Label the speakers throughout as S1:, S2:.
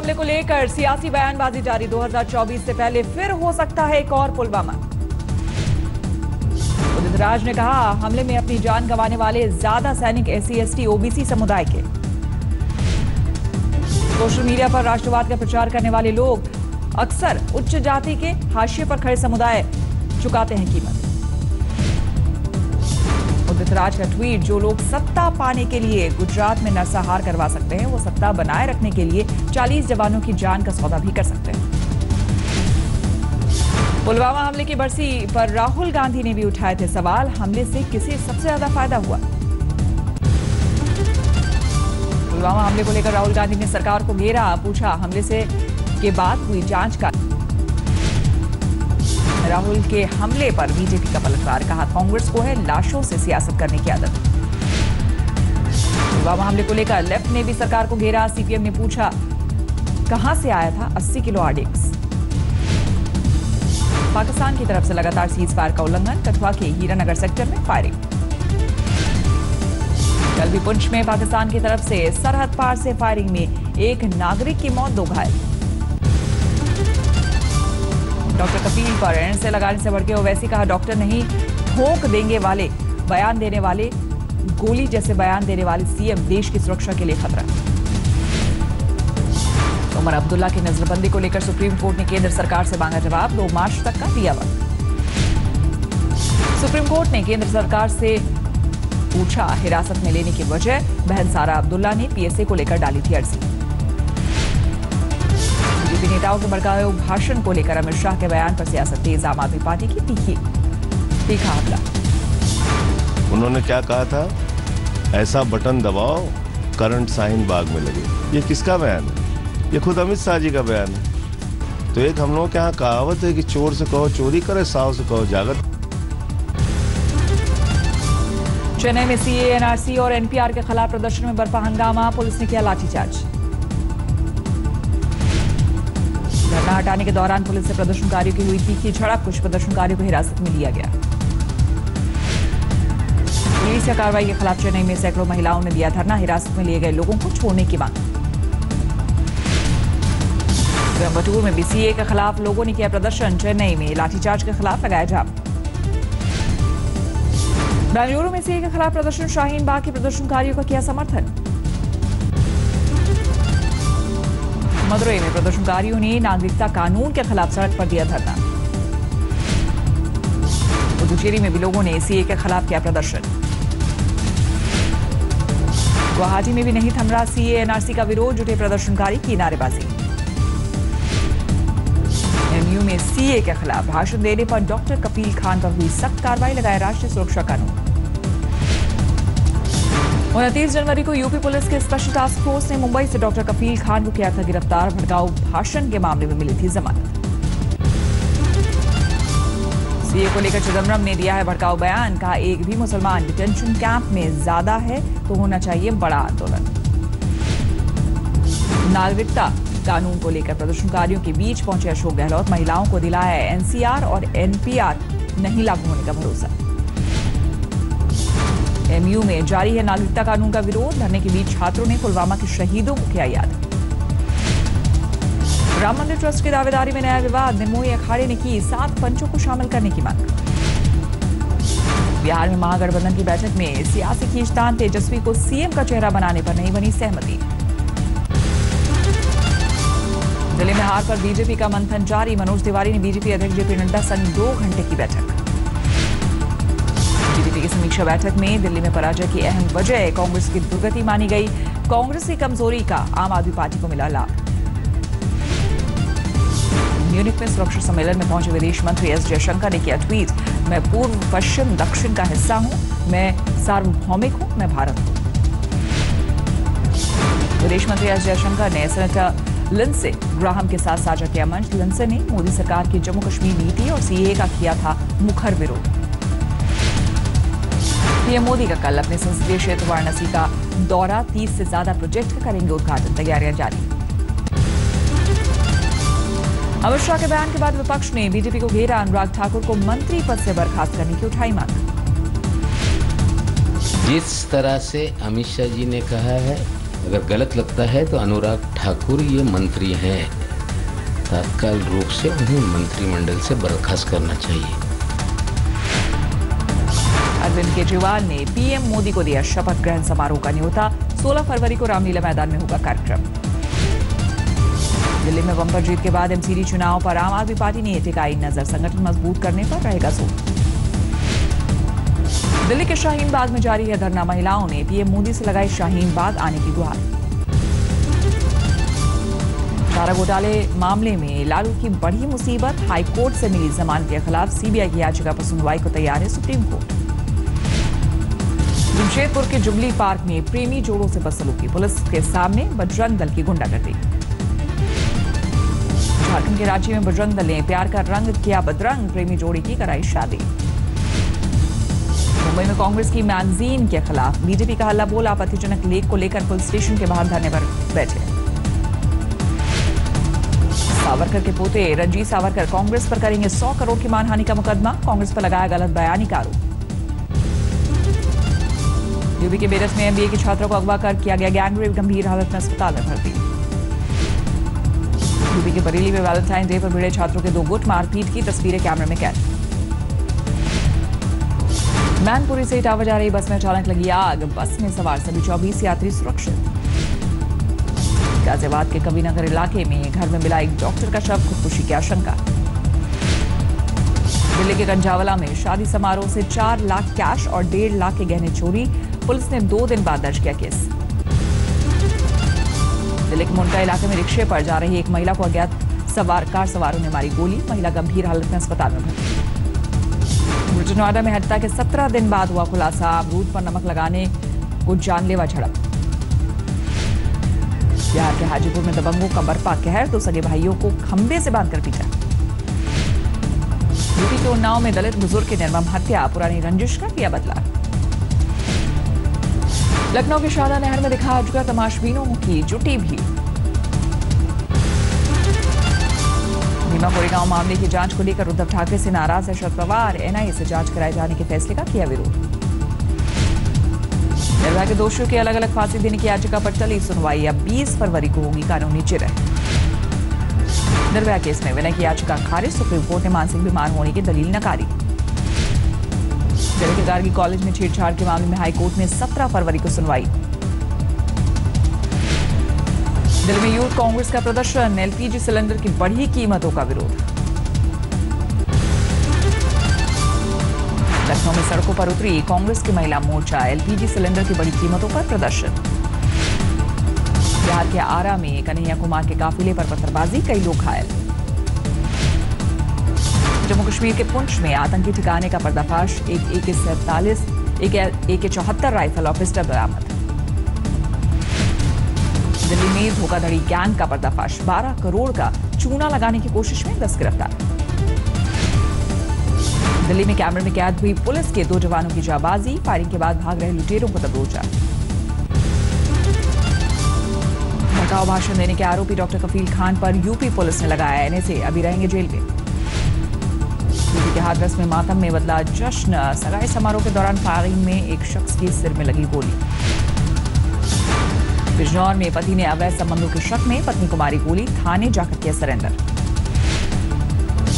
S1: हमले को लेकर सियासी बयानबाजी जारी। 2024 से पहले फिर हो सकता है एक और पुलवामा। राज ने कहा, हमले में अपनी जान गंवाने वाले ज़्यादा सैनिक एससी, एसटी, ओबीसी समुदाय के। सोशल मीडिया पर राष्ट्रवाद का प्रचार करने वाले लोग अक्सर उच्च जाति के हाशिए पर खड़े समुदाय चुकाते हैं कीमत। उदित राज का ट्वीट जो लोग सत्ता पाने के लिए गुजरात में नरसंहार करवा सकते हैं, वो सत्ता बनाए रखने के लिए 40 जवानों की जान का सौदा भी कर सकते हैं। पुलवामा हमले की बरसी पर राहुल गांधी ने भी उठाए थे सवाल, हमले से किसे सबसे ज़्यादा फ़ायदा हुआ? पुलवामा हमले को लेकर राहुल गांधी ने सरकार को घेरा, पूछा, हमले से के बाद हुई जाँच का राहुल के हमले पर बीजेपी का पलटवार कहा कांग्रेस को है लाशों से सियासत करने की आदत। पुलवामा हमले को लेकर लेफ़्ट ने भी सरकार को घेरा, सीपीएम ने पूछा, कहाँ से आया था 80 किलो आरडीएक्स पाकिस्तान की तरफ़ से लगातार सीज फायर का उल्लंघन, कठुआ के हीरानगर सेक्टर में फायरिंग कल भी पुंछ में पाकिस्तान की तरफ़ से सरहद पार से फायरिंग में एक नागरिक की मौत, दो घायल। डॉक्टर कपिल पर एन से लगाने से भड़के ओवैसी कहा, डॉक्टर नहीं, ठोक देंगे वाले, बयान देने वाले, गोली जैसे बयान देने वाले सीएम देश की सुरक्षा के लिए खतरा। उमर अब्दुल्ला की नजरबंदी को लेकर सुप्रीम कोर्ट ने केंद्र सरकार से मांगा जवाब, दो मार्च तक का दिया वक्त। सुप्रीम कोर्ट ने केंद्र सरकार से पूछा, हिरासत में लेने की वजह, बहन सारा अब्दुल्ला ने पीएसए को लेकर डाली थी अर्जी। बीजेपी नेताओं के भड़काए भाषण को लेकर अमित शाह के बयान पर सियासत तेज आम आदमी पार्टी की तीखी तीखा हमला।
S2: उन्होंने क्या कहा था? ऐसा बटन दबाओ करंट साइन बाग में लगे। ये किसका बयान है? ये खुद अमित शाह जी का बयान है। तो एक हम लोगों के यहाँ कहावत है कि चोर से कहो चोरी करे साव से कहो जागत
S1: चेन्नई में सीए एनआरसी और एनपीआर के खिलाफ प्रदर्शन में बर्फा हंगामा पुलिस ने किया लाठीचार्ज। हटाने के दौरान पुलिस से प्रदर्शनकारियों की हुई तीखी झड़प, कुछ प्रदर्शनकारियों को हिरासत में लिया गया। पुलिस या कार्रवाई के खिलाफ चेन्नई में सैकड़ों महिलाओं ने दिया धरना। हिरासत में लिए गए लोगों को छोड़ने की मांग। कोयम्बटूर में बीसीए के खिलाफ लोगों ने किया प्रदर्शन। चेन्नई में लाठीचार्ज के खिलाफ लगाया जाम। बेंगलुरु में सीए के खिलाफ प्रदर्शन। शाहीन बाग के प्रदर्शनकारियों का किया समर्थन। मदुरई में प्रदर्शनकारियों ने नागरिकता कानून के खिलाफ सड़क पर दिया धरना। पुदुचेरी में भी लोगों ने सीए के खिलाफ किया प्रदर्शन। गुवाहाटी में भी नहीं थम रहा सीए एनआरसी का विरोध, जुटे प्रदर्शनकारी की नारेबाजी। एमयू में सीए के खिलाफ भाषण देने पर डॉक्टर कपिल खान पर हुई सख्त कार्रवाई, लगाया राष्ट्रीय सुरक्षा कानून। उनतीस जनवरी को यूपी पुलिस के स्पेशल टास्क फोर्स ने मुंबई से डॉक्टर कपिल खान को किया था गिरफ़्तार। भड़काऊ भाषण के मामले में मिली थी जमानत। सीए को लेकर चिदम्बरम ने दिया है भड़काऊ बयान, कहा, एक भी मुसलमान डिटेंशन कैंप में ज़्यादा है तो होना चाहिए बड़ा आंदोलन। नागरिकता कानून को लेकर प्रदर्शनकारियों के बीच पहुँचे अशोक गहलोत। महिलाओं को दिलाया एनसीआर और एनपीआर, नहीं लागू होने का भरोसा। एमयू में जारी है नागरिकता कानून का विरोध। धरने के बीच छात्रों ने पुलवामा के शहीदों को किया याद। राम मंदिर ट्रस्ट की दावेदारी में नया विवाद। निर्मोही अखाड़े ने की सात पंचों को शामिल करने की मांग। बिहार में महागठबंधन की बैठक में सियासी खींचतान। तेजस्वी को सीएम का चेहरा बनाने पर नहीं बनी सहमति। दिल्ली में हार पर बीजेपी का मंथन जारी। मनोज तिवारी ने बीजेपी अध्यक्ष जेपी नड्डा संग दो घंटे की बैठक। जीडीपी की समीक्षा बैठक में दिल्ली में पराजय की अहम वजह, कांग्रेस की दुर्गति मानी गई। कांग्रेस की कमज़ोरी का आम आदमी पार्टी को मिला लाभ। म्यूनिक में सुरक्षा सम्मेलन में पहुँचे विदेश मंत्री एस जयशंकर ने किया ट्वीट। मैं पूर्व, पश्चिम, दक्षिण का हिस्सा हूँ। मैं सार्वभौमिक हूँ, मैं भारत हूँ। विदेश मंत्री एस जयशंकर ने सेनेटर लिंसे ग्राहम के साथ साझा किया मंच। लिंसे ने मोदी सरकार की जम्मू कश्मीर नीति और सीए का किया था मुखर विरोध। पीएम मोदी का कल अपने संसदीय क्षेत्र वाराणसी का दौरा 30 से ज़्यादा प्रोजेक्ट का करेंगे उद्घाटन। तैयारियाँ जारी। अमित शाह के बयान के बाद विपक्ष ने बीजेपी को घेरा अनुराग ठाकुर को मंत्री पद से बर्खास्त करने की उठाई मांग।
S3: जिस तरह से अमित शाह जी ने कहा है, अगर गलत लगता है तो अनुराग ठाकुर ये मंत्री हैं। तत्काल रूप से उन्हें मंत्रिमंडल से बर्खास्त करना चाहिए।
S1: अरविंद केजरीवाल ने पीएम मोदी को दिया शपथ, ग्रहण समारोह का न्योता। 16 फरवरी को रामलीला मैदान में होगा कार्यक्रम। दिल्ली में बम्पर जीत के बाद एमसीडी चुनाव पर आम आदमी पार्टी ने टिकाई नज़र। संगठन मज़बूत करने पर रहेगा ज़ोर दिल्ली के शाहीन बाग में जारी है धरना। महिलाओं ने पीएम मोदी से लगाई शाहीन बाग आने की गुहार। चारा घोटाले मामले में लालू की बड़ी मुसीबत। हाईकोर्ट से मिली जमानत के खिलाफ सीबीआई की याचिका पर सुनवाई को तैयार है सुप्रीम कोर्ट। जमशेदपुर के जुबली पार्क में प्रेमी जोड़ों से बदसलूकी। पुलिस के सामने बजरंग दल की गुंडागर्दी। झारखंड के रांची में बजरंग दल ने प्यार का रंग किया बदरंग, प्रेमी जोड़ी की कराई शादी। मुंबई में कांग्रेस की मैगजीन के खिलाफ बीजेपी का हल्ला बोल, आपत्तिजनक लेख को लेकर पुलिस स्टेशन के बाहर धरने पर बैठे। सावरकर के पोते रंजीत सावरकर, कांग्रेस पर करेंगे 100 करोड़ की मानहानि का मुकदमा, कांग्रेस पर लगाया गलत बयानी का आरोप। यूपी के बेरस में एमबीए के छात्रों को अगवा कर किया गया गैंगरेप, गंभीर हालत में अस्पताल में भर्ती। यूपी के बरेली में वैलेंटाइन डे पर भिड़े छात्रों के दो गुट, मारपीट की तस्वीरें कैमरे में कैद। मैनपुरी से इटावा जा रही बस में अचानक लगी आग, बस में सवार सभी 24 यात्री सुरक्षित। गाजियाबाद के कबीनगर इलाके में घर में मिला एक डॉक्टर का शव, खुदकुशी की आशंका। दिल्ली के गंजावला में शादी समारोह से चार लाख कैश और डेढ़ लाख के गहने चोरी। पुलिस ने दो दिन बाद दर्ज किया केस। दिल्ली के मुंडा इलाके में रिक्शे पर जा रही एक महिला को अज्ञात सवार, कार सवारों ने मारी गोली। महिला गंभीर हालत में अस्पताल में भर्ती। बुर्ज नोएडा में हत्या के 17 दिन बाद हुआ खुलासा। अमरूद पर नमक लगाने को जानलेवा झड़प। बिहार के हाजीपुर में दबंगों का बरपा कहर तो सगे भाइयों को खंबे से बांधकर पीटा। यूपी के उन्नाव में दलित बुज़ुर्ग की निर्मम हत्या, पुरानी रंजिश का किया बदला। लखनऊ के शादा नहर में दिखा अजगर, तमाशबीनों की जुटी भी भीमा कोरेगांव मामले की जाँच को लेकर उद्धव ठाकरे से नाराज़ है शरद पवार। एनआईए से जाँच कराए जाने के फैसले का किया विरोध। निर्भया के दोषियों की अलग अलग फांसी देने की याचिका पर चली सुनवाई। अब 20 फरवरी को होगी कानूनी चिरह। निर्भया केस में विनय की याचिका खारिज, सुप्रीम कोर्ट ने मानसिक बीमार होने की दलील नकारी। दिल्ली के गार्गी कॉलेज में छेड़छाड़ के मामले में हाईकोर्ट में 17 फरवरी को सुनवाई। दिल्ली में यूथ कांग्रेस का प्रदर्शन, एलपीजी सिलेंडर की बढ़ी कीमतों का विरोध। लखनऊ में सड़कों पर उतरी कांग्रेस की महिला मोर्चा, एलपीजी सिलेंडर की बड़ी कीमतों पर प्रदर्शन। बिहार के आरा में कन्हैया कुमार के काफिले पर पत्थरबाजी, कई लोग घायल। जम्मू कश्मीर के पुंछ में आतंकी ठिकाने का पर्दाफाश, एक ए के सैतालीस ए के चौहत्तर राइफल और पिस्टल बरामद। दिल्ली में धोखाधड़ी गैंग का पर्दाफाश 12 करोड़ का चूना लगाने की कोशिश में दस गिरफ़्तार। दिल्ली में कैमरे में कैद हुई पुलिस के दो जवानों की जाबाजी, फायरिंग के बाद भाग रहे लुटेरों को दबोचा। भड़काऊ भाषण देने के आरोपी डॉक्टर कफील खान पर यूपी पुलिस ने लगाया एनएसए। अभी रहेंगे जेल में। यूपी के हाथरस में मातम में बदला जश्न। सगाई समारोह के दौरान फायरिंग में एक शख्स के सिर में लगी गोली। बिजनौर में पति ने अवैध संबंधों के शक में पत्नी को मारी गोली। थाने जाकर किया सरेंडर।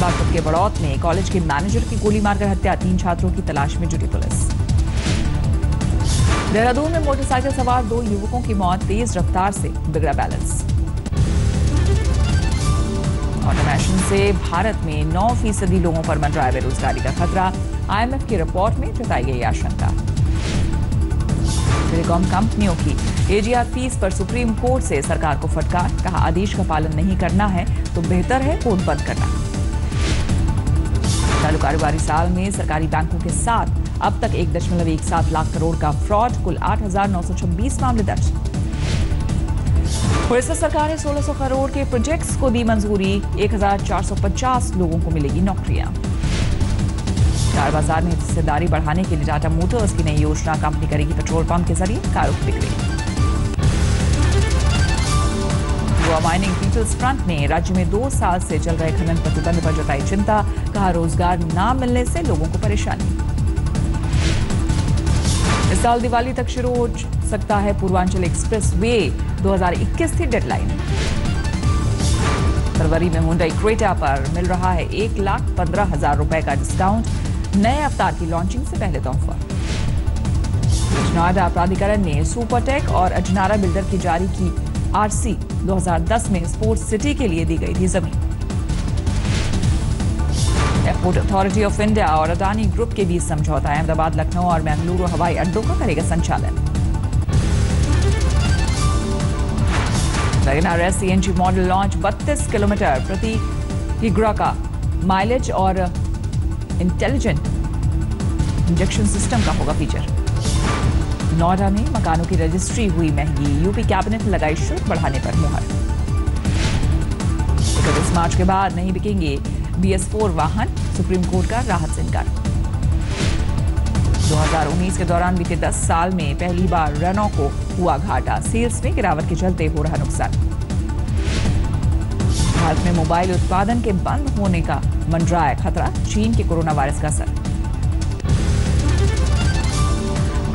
S1: बागपत के बड़ौत में कॉलेज के मैनेजर की गोली मारकर हत्या। तीन छात्रों की तलाश में जुटी पुलिस। देहरादून में मोटरसाइकिल सवार दो युवकों की मौत, तेज रफ्तार से, बिगड़ा बैलेंस। ऑटोमेशन से भारत में 9 फ़ीसदी लोगों पर मंडराया बेरोजगारी का खतरा। आईएमएफ की रिपोर्ट में जताई गई आशंका। टेलीकॉम कंपनियों की एजीआर फ़ीस पर सुप्रीम कोर्ट से सरकार को फटकार, कहा आदेश का पालन नहीं करना है तो बेहतर है कोर्ट बंद करना। चालू कारोबारी साल में सरकारी बैंकों के साथ अब तक एक दशमलव एक सात लाख करोड़ का फ्रॉड, कुल आठ हज़ार नौ सौ छब्बीस मामले दर्ज। उड़ीसा सरकार ने 1600 करोड़ के प्रोजेक्ट्स को दी मंजूरी। 1450 लोगों को मिलेगी नौकरियाँ। कार बाज़ार में हिस्सेदारी बढ़ाने के लिए टाटा मोटर्स की नई योजना कंपनी करेगी पेट्रोल पंप के ज़रिए कारों की बिक्री। गोवा माइनिंग पीपल्स फ्रंट ने राज्य में दो साल से चल रहे खनन प्रतिबंध पर जताई चिंता। कहा रोज़गार न मिलने से लोगों को परेशानी। इस साल दिवाली तक शुरू हो सकता है पूर्वांचल एक्सप्रेस वे। 2021 थी डेडलाइन। फरवरी में हुंडई क्रेटा पर मिल रहा है एक लाख पंद्रह हज़ार रुपए का डिस्काउंट नए अवतार की लॉन्चिंग से पहले तोहफा। नोएडा प्राधिकरण ने सुपरटेक और अजनारा बिल्डर की जारी की आरसी 2010 में स्पोर्ट्स सिटी के लिए दी गई थी ज़मीन। एयरपोर्ट अथॉरिटी ऑफ़ इंडिया और अडानी ग्रुप के बीच समझौता, अहमदाबाद, लखनऊ और बेंगलुरु, हवाई अड्डों का करेगा संचालन। WagonR S CNG model launch 32 kilometre प्रति किग्रा का माइलेज और इंटेलिजेंट इंजेक्शन सिस्टम का होगा फीचर नोएडा में मकानों की रजिस्ट्री हुई महँगी। यूपी कैबिनेट लगाई शुल्क बढ़ाने पर मुहर। इकतीस मार्च के बाद नहीं बिकेंगे बीएस फोर वाहन सुप्रीम कोर्ट का राहत से इनकार 2019 के दौरान बीते 10 साल में पहली बार रेनो को हुआ घाटा। सेल्स में गिरावट के चलते हो रहा नुकसान। भारत में मोबाइल उत्पादन के बंद होने का मंडराया खतरा, चीन के कोरोना वायरस का असर।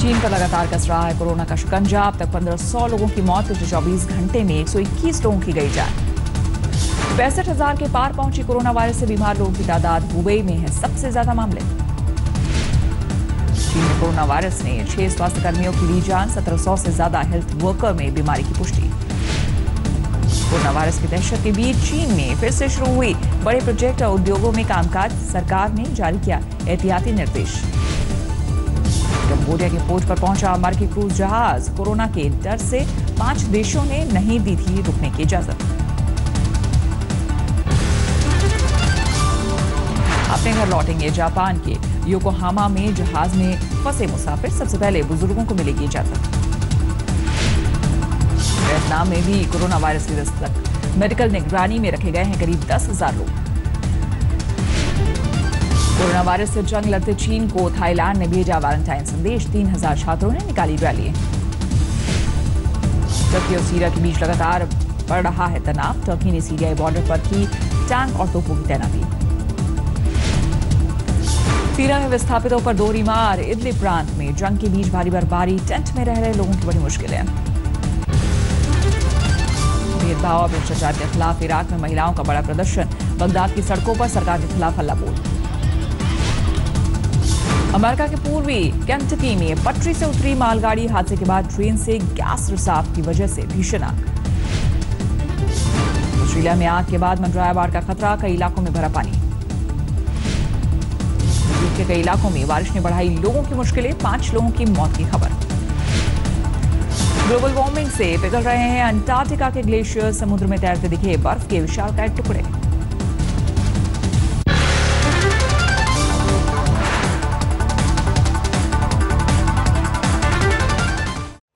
S1: चीन का लगातार कस रहा है कोरोना का शिकंजा। अब तक 1500 लोगों की मौत, पिछले 24 घंटे में 121 लोगों की गई जान। पैंसठ हज़ार के पार पहुँची कोरोना वायरस से बीमार लोगों की तादाद हुबई में है। सबसे ज़्यादा मामले। चीन में कोरोना वायरस ने छह स्वास्थ्य कर्मियों की ली जान 1700 से ज़्यादा हेल्थ वर्कर में बीमारी की पुष्टि। कोरोना वायरस की दहशत के बीच चीन में फिर से शुरू हुई बड़े प्रोजेक्ट और उद्योगों में कामकाज, सरकार ने जारी किया एहतियाती निर्देश। कंबोडिया के पोर्ट पर पहुँचा अमेरिकी क्रूज जहाज़। कोरोना के डर से पाँच देशों ने नहीं दी थी रुकने की इजाज़त। घर लौटेंगे जापान के योकोहामा में, जहाज़ में फंसे मुसाफिर। सबसे पहले बुज़ुर्गों को मिलेगी इजाज़त। वियतनाम में भी कोरोना वायरस की दस्तक। मेडिकल निगरानी में रखे गए हैं करीब दस हज़ार लोग। कोरोना वायरस से जंग लड़ते चीन को थाईलैंड ने भेजा वैलेंटाइन संदेश। तीन हज़ार छात्रों ने निकाली रैली। टर्की और सीरिया के बीच लगातार बढ़ रहा है तनाव। टर्की ने सीरियाई बॉर्डर पर की टैंक और तोपों की तैनाती। सीरिया में विस्थापितों पर दोहरी मार। इदली प्रांत में जंग के बीच भारी बर्फबारी, टेंट में रह रहे लोगों की बड़ी मुश्किलें। भेदभाव और भ्रष्टाचार के खिलाफ इराक में महिलाओं का बड़ा प्रदर्शन, बगदाद की सड़कों पर सरकार के खिलाफ हल्ला बोल अमेरिका के पूर्वी कैंटकी में पटरी से उतरी मालगाड़ी हादसे के बाद ट्रेन से गैस रिसाव की वजह से भीषण आग। ऑस्ट्रेलिया में आग के बाद मंडराया बाढ़ का खतरा, कई इलाकों में भरा पानी। के कई इलाकों में बारिश ने बढ़ाई लोगों की मुश्किलें, पाँच लोगों की मौत की खबर। ग्लोबल वार्मिंग से पिघल रहे हैं अंटार्कटिका के ग्लेशियर, समुद्र में तैरते दिखे बर्फ़ के विशालकाय टुकड़े।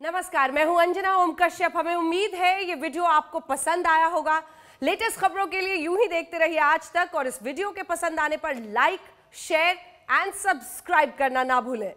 S4: नमस्कार, मैं हूँ अंजना ओम कश्यप हमें उम्मीद है ये वीडियो आपको पसंद आया होगा। लेटेस्ट खबरों के लिए यूँ ही देखते रहिए आज तक और इस वीडियो के पसंद आने पर लाइक, शेयर एंड सब्सक्राइब करना ना भूलें।